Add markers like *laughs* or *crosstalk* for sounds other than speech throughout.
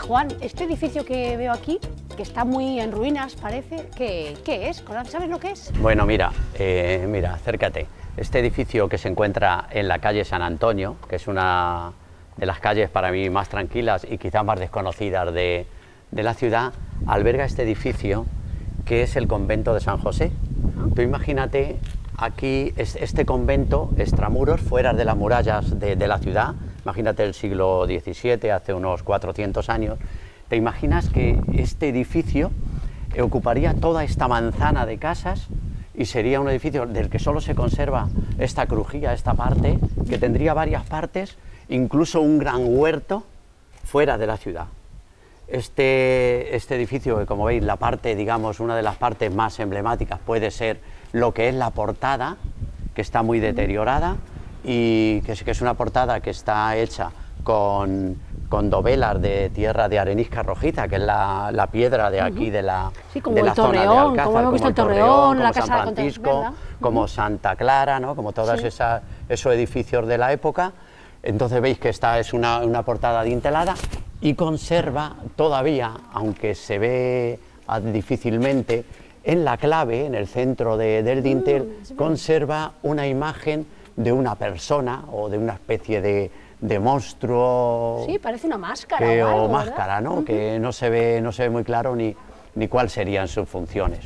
Juan, este edificio que veo aquí, que está muy en ruinas, parece, ¿qué, qué es? ¿Sabes lo que es? Bueno, mira, eh, mira, acércate. Este edificio que se encuentra en la calle San Antonio, que es una de las calles para mí más tranquilas y quizás más desconocidas de, de la ciudad, alberga este edificio que es el convento de San José. Tú imagínate aquí este convento, extramuros, fuera de las murallas de, de la ciudad, imagínate el siglo XVII, hace unos 400 años, te imaginas que este edificio ocuparía toda esta manzana de casas y sería un edificio del que solo se conserva esta crujía, esta parte, que tendría varias partes, incluso un gran huerto fuera de la ciudad. Este, este edificio, que como veis, la parte, digamos, una de las partes más emblemáticas puede ser lo que es la portada, que está muy deteriorada y que es, que es una portada que está hecha con, con dovelas de tierra de arenisca rojiza, que es la, la piedra de aquí de la, Sí, como de el la de Torreón, Alcázar, como hemos visto el Torreón, Torreón, como la San de Francisco, ¿verdad? como Santa Clara, ¿no? como todos Sí. esos edificios de la época. Entonces veis que esta es una, una portada dintelada y conserva todavía, aunque se ve difícilmente, en la clave, en el centro de- del dintel, conserva una imagen de una persona o de una especie de, de monstruo Sí, parece una máscara que- o algo, o ¿verdad? máscara, ¿no? que no se ve, no se ve muy claro ni, ni cuáles serían sus funciones.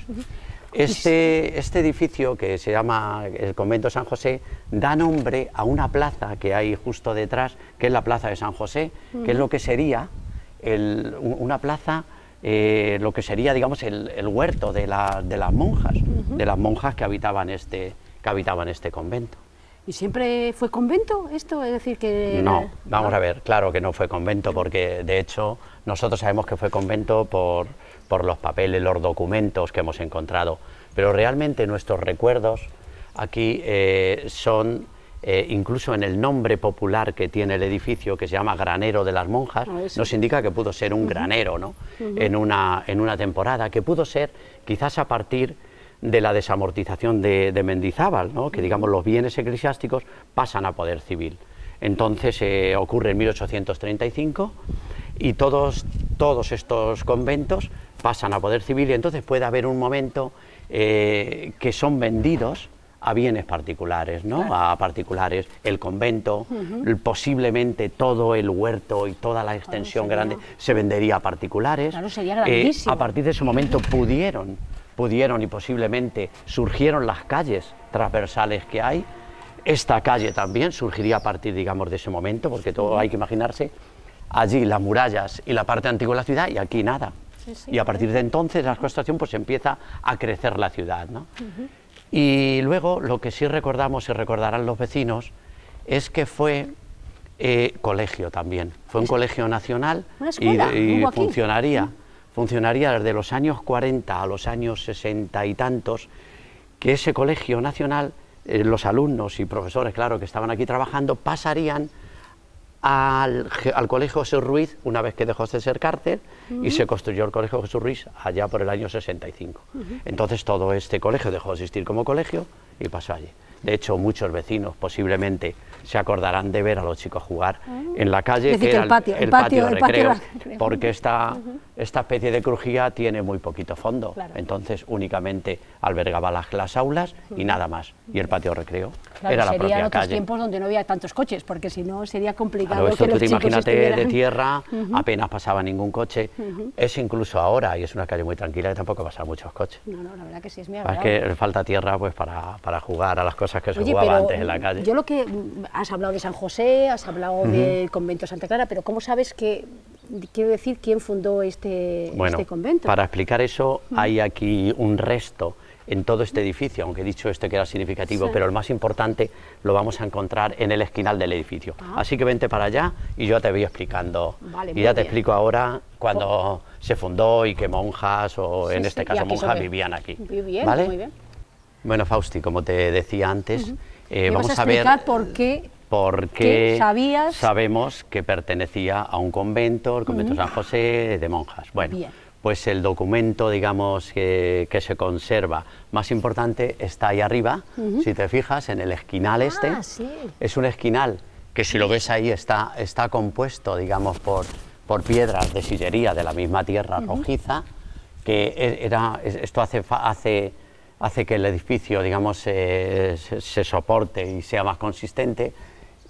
Este, este edificio, que se llama el Convento San José, da nombre a una plaza que hay justo detrás, que es la Plaza de San José, que es lo que sería el- una plaza, eh, lo que sería, digamos, el, el huerto de, la- de las monjas, de las monjas que habitaban este, que habitaban este convento. ¿Y siempre fue convento esto? Es decir, que... No, vamos a ver, claro que no fue convento, porque de hecho nosotros sabemos que fue convento por, por los papeles, los documentos que hemos encontrado, pero realmente nuestros recuerdos aquí eh, son, eh, incluso en el nombre popular que tiene el edificio, que se llama Granero de las Monjas, Ah, nos indica que pudo ser un granero ¿no? en, una, en una temporada, que pudo ser quizás a partir de la desamortización de, de Mendizábal, ¿no? que digamos los bienes eclesiásticos pasan a poder civil. Entonces eh, ocurre en 1835 y todos, todos estos conventos pasan a poder civil y entonces puede haber un momento eh, que son vendidos a bienes particulares, ¿no? A particulares, el convento, posiblemente todo el huerto y toda la extensión grande se vendería a particulares. Claro, sería Eh, grandísimo. a partir de ese momento pudieron, pudieron y posiblemente surgieron las calles transversales que hay. Esta calle también surgiría a partir, digamos, de ese momento, porque todo hay que imaginarse allí las murallas y la parte antigua de la ciudad y aquí nada. Sí, sí, y a partir de entonces la construcción pues empieza a crecer la ciudad, ¿no? Y luego lo que sí recordamos y recordarán los vecinos es que fue eh, colegio también. Fue un colegio nacional y, funcionaría, funcionaría desde los años 40 a los años 60 y tantos, que ese colegio nacional, eh, los alumnos y profesores, claro, que estaban aquí trabajando, pasarían al, al Colegio Jesús Ruiz una vez que dejó de ser cárcel y se construyó el Colegio Jesús Ruiz allá por el año 65. Entonces todo este colegio dejó de existir como colegio y pasó allí. De hecho, muchos vecinos posiblemente se acordarán de ver a los chicos jugar en la calle, decir, que era el patio, el el patio- recreo, porque esta, esta especie de crujía tiene muy poquito fondo. Claro. Entonces únicamente albergaba las, las aulas y nada más. Y el patio recreo Claro, era la propia otros calle. tiempos donde no había tantos coches, porque si no sería complicado Claro, esto que tú los te chicos imagínate de tierra, apenas pasaba ningún coche. Es incluso ahora, y es una calle muy tranquila, que tampoco pasan muchos coches. No, no, la verdad que sí, es muy Es que falta tierra pues para, para jugar a las cosas que se Oye, jugaba antes en la calle. yo lo que mm, has hablado de San José, has hablado del convento Santa Clara, pero ¿cómo sabes que quiero decir quién fundó este, Bueno, este convento? para explicar eso hay aquí un resto en todo este edificio, aunque he dicho este que era significativo, Sí. pero el más importante lo vamos a encontrar en el esquinal del edificio. Ah. Así que vente para allá y yo te voy explicando. Vale, y ya te bien. explico ahora cuando se fundó y qué monjas, o Sí, en este caso monjas, vivían aquí. Muy bien, ¿vale? muy bien. Bueno, Fausti, como te decía antes, eh, vamos vas a a ver por qué porque ¿Qué sabías? sabemos que pertenecía a un convento, el convento San José de monjas. Bueno, Bien. pues el documento, digamos, que, que se conserva más importante está ahí arriba, si te fijas, en el esquinal este. Ah, sí. Es un esquinal que si lo ves ahí está, está compuesto, digamos, por, por piedras de sillería de la misma tierra rojiza, que e, era, esto hace, hace, hace que el edificio, digamos, se, soporte y sea más consistente.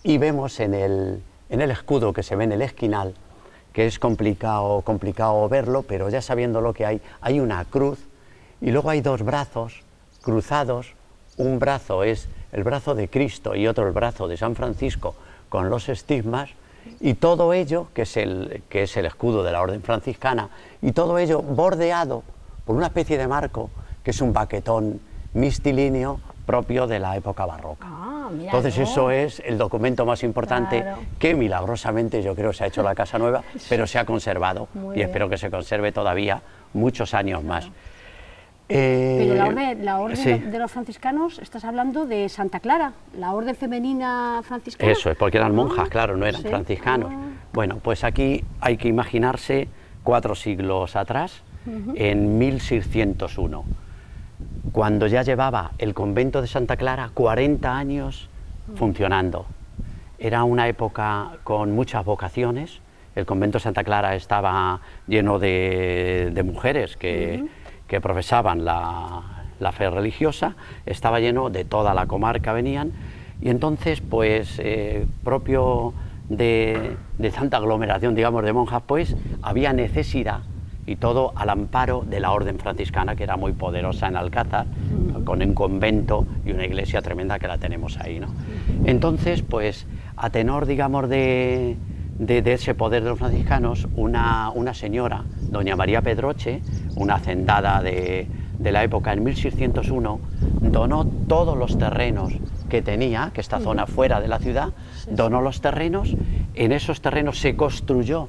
Y vemos en el, en el escudo que se ve en el esquinal, que es complicado, complicado verlo, pero ya sabiendo lo que hay, hay una cruz y luego hay dos brazos cruzados. Un brazo es el brazo de Cristo y otro el brazo de San Francisco con los estigmas y todo ello, que es, el, que es el escudo de la orden franciscana, y todo ello bordeado por una especie de marco que es un baquetón mistilíneo propio de la época barroca. Ah, Entonces eso es el documento más importante que milagrosamente yo creo se ha hecho la Casa Nueva, *laughs* pero se ha conservado y espero que se conserve todavía muchos años más. Pero la eh, orden, de los franciscanos, estás hablando de Santa Clara, la orden femenina franciscana. Eso es, porque eran monjas, ah, claro, no eran franciscanos. Ah. Bueno, pues aquí hay que imaginarse cuatro siglos atrás, en 1601 cuando ya llevaba el convento de Santa Clara 40 años funcionando. Era una época con muchas vocaciones, el convento de Santa Clara estaba lleno de, mujeres que, profesaban la, fe religiosa, estaba lleno de toda la comarca venían, y entonces pues eh, propio de, de tanta aglomeración, digamos, de monjas, pues había necesidad y todo al amparo de la orden franciscana, que era muy poderosa en Alcázar, con un convento y una iglesia tremenda que la tenemos ahí. ¿no? Entonces, pues, a tenor, digamos, de, de, ese poder de los franciscanos, una, una, señora, doña María Pedroche, una hacendada de, de la época, en 1601, donó todos los terrenos que tenía, que esta zona fuera de la ciudad, donó los terrenos, en esos terrenos se construyó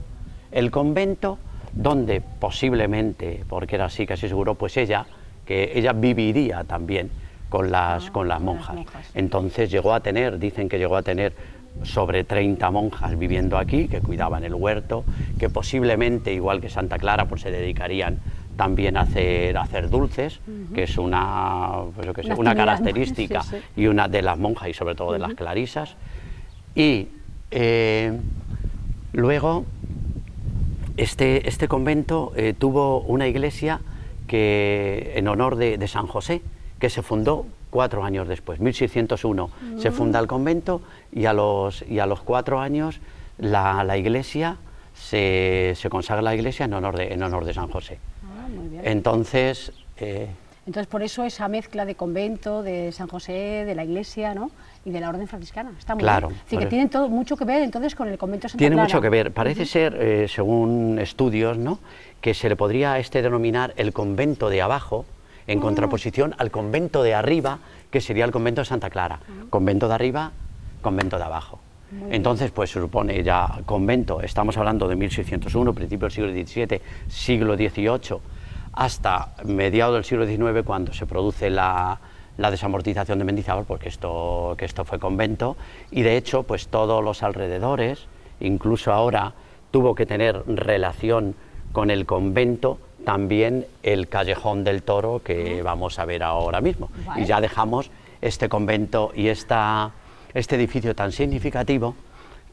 el convento, donde posiblemente, porque era así casi seguro, pues ella, que ella viviría también con las, ah, con las monjas. Entonces llegó a tener, dicen que llegó a tener sobre 30 monjas viviendo aquí, que cuidaban el huerto, que posiblemente, igual que Santa Clara, pues se dedicarían también a hacer, hacer dulces, que es una, pues una, *laughs* característica y una de las monjas y sobre todo de las clarisas. Y eh, luego este, este, convento eh, tuvo una iglesia que, en honor de, San José, que se fundó cuatro años después, 1601. Se mm. funda el convento y a los, y a los cuatro años la, iglesia, se, consagra la iglesia en honor de, en honor de San José. Ah, Entonces... Eh, entonces, por eso esa mezcla de convento, de San José, de la iglesia, ¿no? Y de la orden franciscana. Está muy claro. Bien. Así que tienen todo, mucho que ver entonces con el convento de Santa Tiene mucho que ver. Parece ser, eh, según estudios, ¿no? Que se le podría este denominar el convento de abajo, en ah. contraposición al convento de arriba, que sería el convento de Santa Clara. Ah. Convento de arriba, convento de abajo. Entonces, pues se supone ya convento, estamos hablando de 1601, principio del siglo XVII, siglo XVIII, hasta mediados del siglo XIX, cuando se produce la, desamortización de Mendizábal, porque esto, que esto fue convento, y de hecho, pues todos los alrededores, incluso ahora tuvo que tener relación con el convento también el callejón del toro que vamos a ver ahora mismo. Y ya dejamos este convento y esta, este edificio tan significativo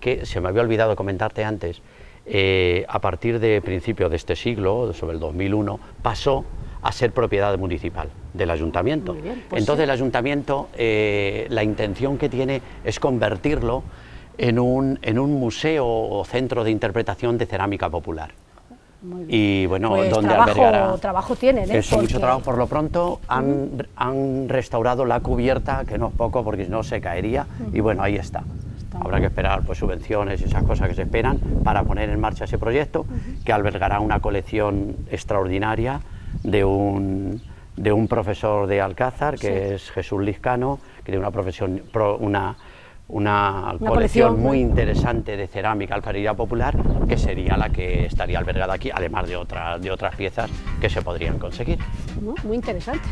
que se me había olvidado comentarte antes, eh, a partir de principios de este siglo, sobre el 2001, pasó a ser propiedad municipal del ayuntamiento. Pues Entonces el ayuntamiento, eh, la intención que tiene es convertirlo en un, en un museo o centro de interpretación de cerámica popular. Y bueno, pues donde trabajo, albergará. Trabajo tienen, ¿eh? Eso, mucho trabajo. Por lo pronto han, han, restaurado la cubierta, que no es poco porque no se caería, y bueno, ahí está. Habrá que esperar pues, subvenciones y esas cosas que se esperan para poner en marcha ese proyecto, que albergará una colección extraordinaria de un, de un profesor de Alcázar, que es Jesús Lizcano, que tiene una, profesión, una, una, colección, muy interesante de cerámica alfarería popular, que sería la que estaría albergada aquí, además de, otras de otras piezas que se podrían conseguir. Muy interesante.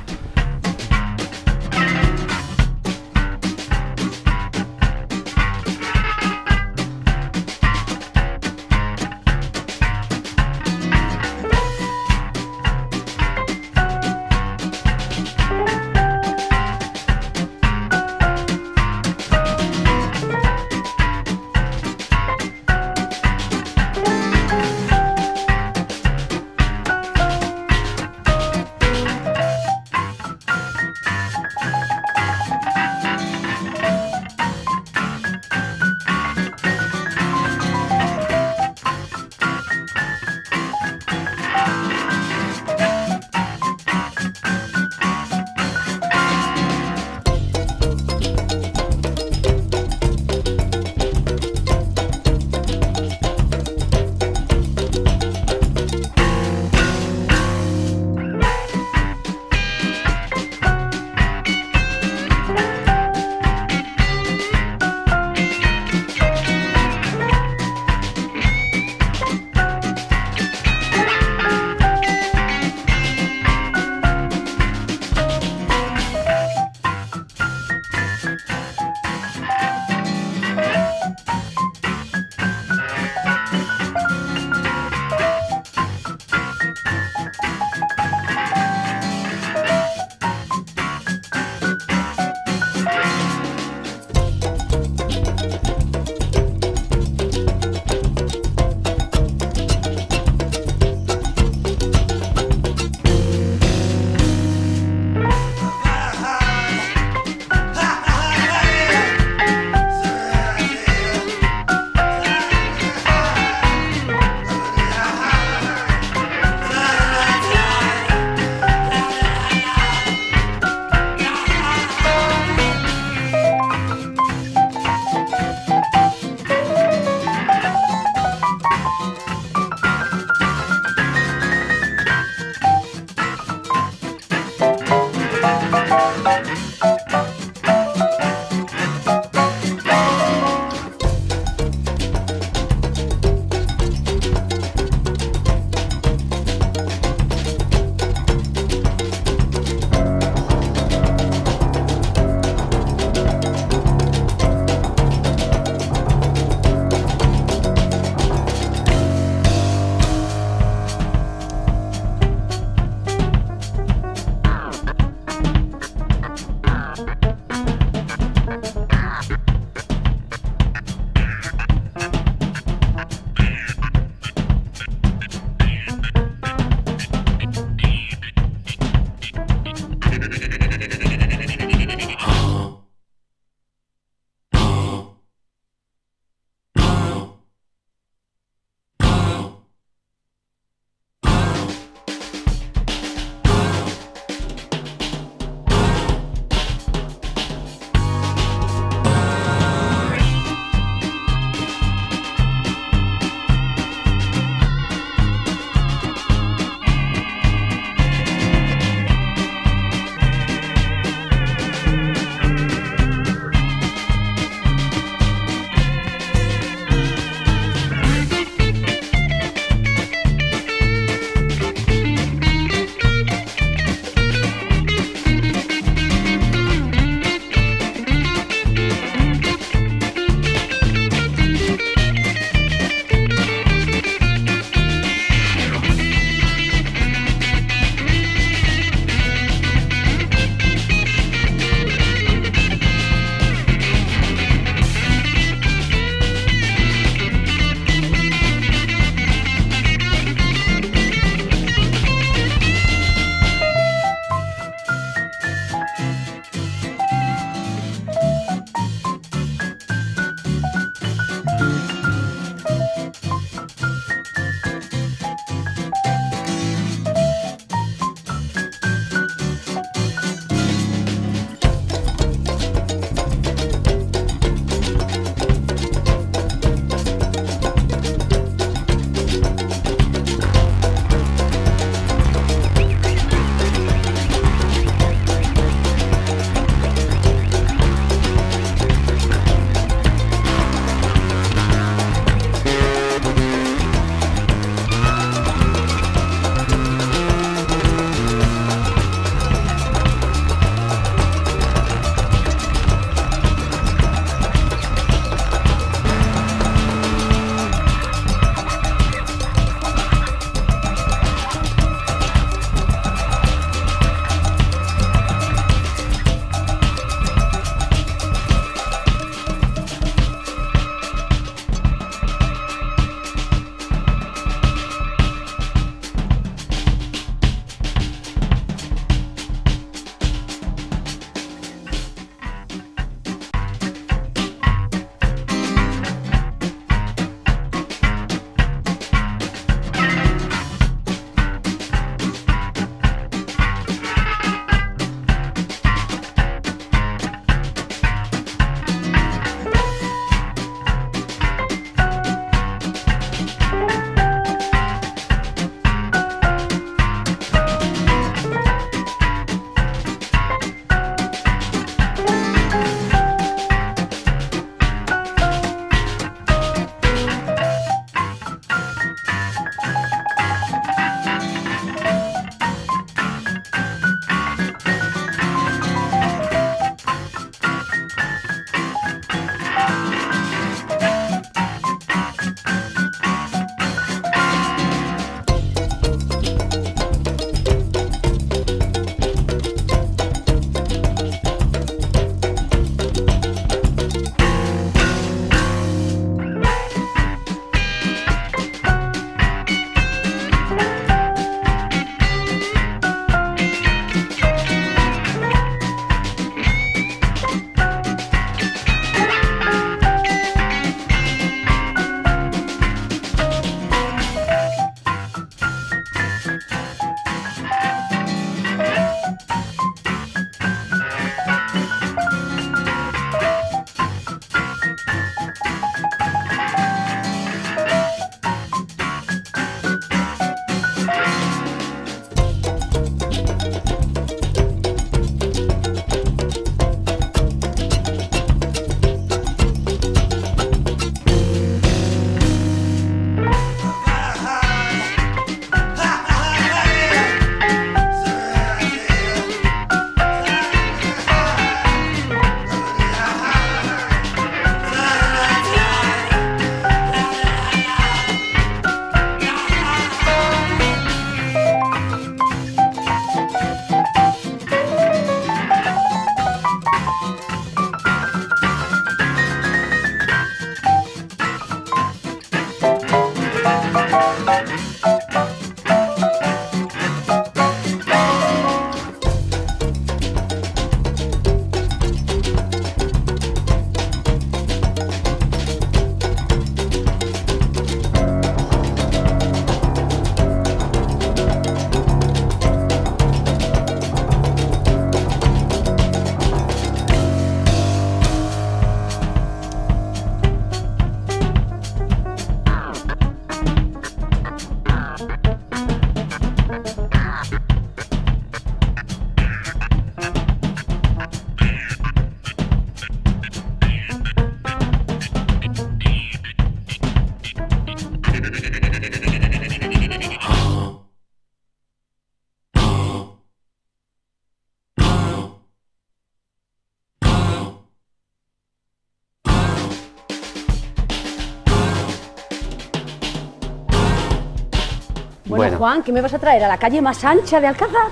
Bueno, Juan, ¿qué me vas a traer? ¿A la calle más ancha de Alcázar?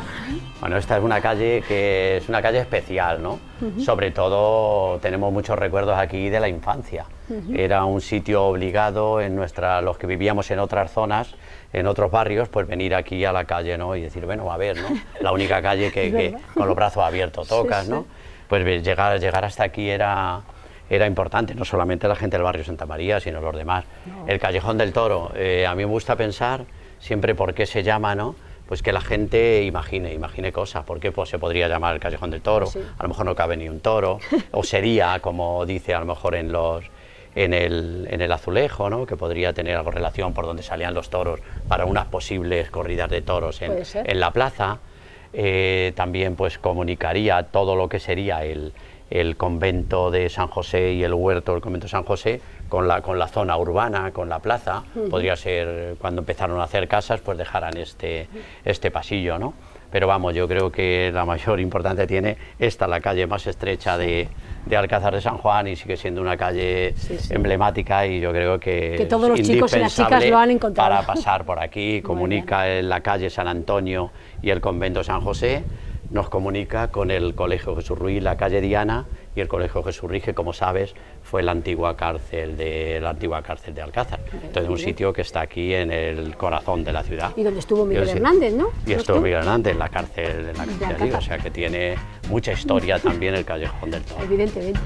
Bueno, esta es una calle que es una calle especial, ¿no? Sobre todo tenemos muchos recuerdos aquí de la infancia. Era un sitio obligado en nuestra, los que vivíamos en otras zonas, en otros barrios, pues venir aquí a la calle, ¿no? Y decir, bueno, a ver, ¿no? La única calle que, *laughs* con los brazos abiertos tocas, ¿no? Pues llegar, llegar hasta aquí era, era importante, no solamente la gente del barrio Santa María, sino los demás. El Callejón del Toro, eh, a mí me gusta pensar siempre por qué se llama, ¿no? pues que la gente imagine, imagine cosas. ¿Por qué pues, se podría llamar el Callejón del Toro? A lo mejor no cabe ni un toro, *laughs* o sería, como dice a lo mejor en los en el, en el azulejo, ¿no? que podría tener algo relación por donde salían los toros para unas posibles corridas de toros en, en la plaza. Eh, también pues comunicaría todo lo que sería el, el convento de San José y el huerto del convento de San José con la, con la zona urbana, con la plaza. Podría ser cuando empezaron a hacer casas, pues dejaran este, este pasillo, ¿no? Pero vamos, yo creo que la mayor importancia tiene esta, la calle más estrecha de, de Alcázar de San Juan y sigue siendo una calle emblemática y yo creo que, que todos los chicos y las chicas lo han encontrado. para pasar por aquí, comunica en la calle San Antonio y el convento San José nos comunica con el Colegio Jesús Ruiz, la calle Diana y el Colegio Jesús que como sabes fue la antigua cárcel de la antigua cárcel de Alcázar. Entonces un sitio que está aquí en el corazón de la ciudad. Y donde estuvo Miguel Hernández, ¿no? Y estuvo Miguel Hernández en la cárcel, en la cárcel de, o sea que tiene mucha historia también el callejón del Toro. Evidentemente.